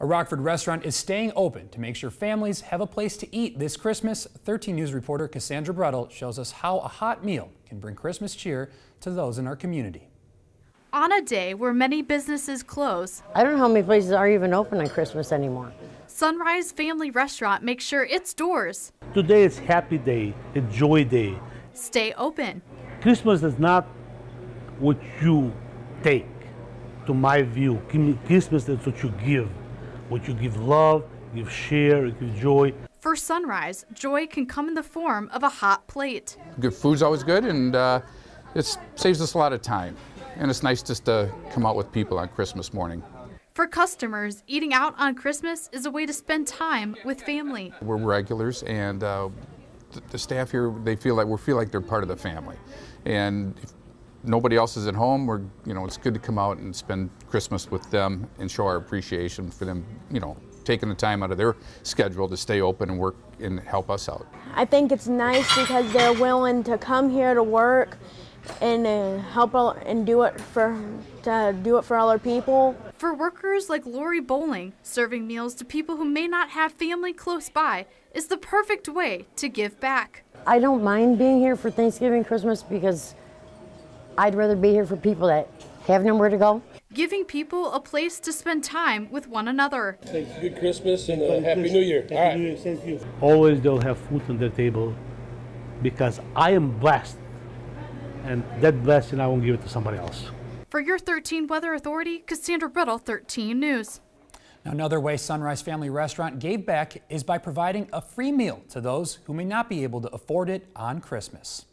A Rockford restaurant is staying open to make sure families have a place to eat this Christmas. 13 News reporter Cassandra Brettel shows us how a hot meal can bring Christmas cheer to those in our community. On a day where many businesses close, I don't know how many places are even open on Christmas anymore. Sunrise Family Restaurant makes sure its doors Today is happy day, a joy day. stay open. Christmas is not what you take, to my view. Christmas is what you give. What you give love, give share, give joy. For Sunrise, joy can come in the form of a hot plate. Good food's always good, and uh, it saves us a lot of time. And it's nice just to come out with people on Christmas morning. For customers, eating out on Christmas is a way to spend time with family. We're regulars, and uh, the, the staff here they feel like we feel like they're part of the family. And if nobody else is at home, we're you know it's good to come out and spend Christmas with them and show our appreciation for them. You know, taking the time out of their schedule to stay open and work and help us out. I think it's nice because they're willing to come here to work and uh, help and do it for to do it for other people. For workers like Lori Bowling, serving meals to people who may not have family close by is the perfect way to give back. I don't mind being here for Thanksgiving, Christmas because I'd rather be here for people that have nowhere to go. Giving people a place to spend time with one another. Thanks. Good Christmas and uh, Happy New Year. Happy All right. New Year, thank you. Always they'll have food on their table because I am blessed. And that blessing, I won't give it to somebody else. For your 13 Weather Authority, Cassandra Brittle, 13 News. Now, another way Sunrise Family Restaurant gave back is by providing a free meal to those who may not be able to afford it on Christmas.